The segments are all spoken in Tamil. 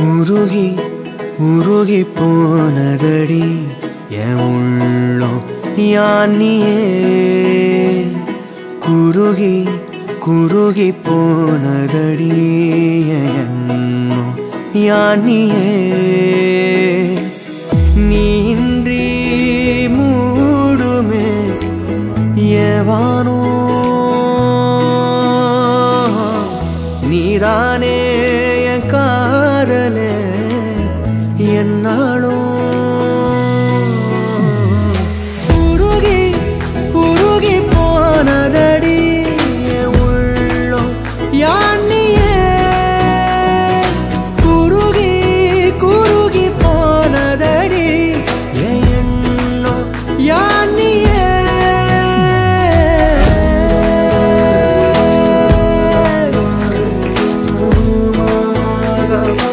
உருகி உருகி போனதடி என் உள்ளம் யானியே. குருகி குருகி போனதடி என் யானியே. என்னாலும் உருகி உருகி போனதடி என் உள்ளம் யானியே குருகி குருகி போனதடி என் எண்ணம் யானியே யாரோ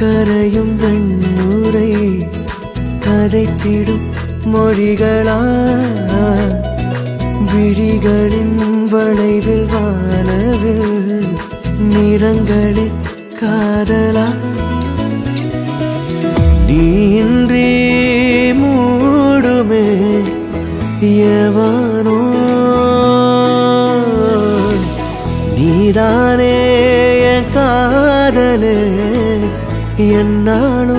கரையும் வெண்ணுரை கதைத்திடும் மொழிகளா? விழிகளின் வளைவில் வானவில் நிறங்களில் காதலா? நீன்றே மூடுமே எவனோ நீதானே என் காதலே ఎన్నాళూ